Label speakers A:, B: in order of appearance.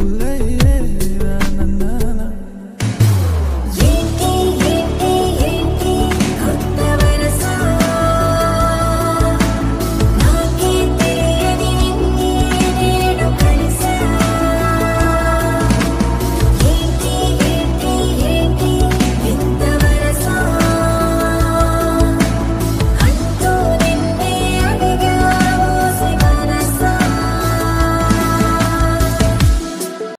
A: late.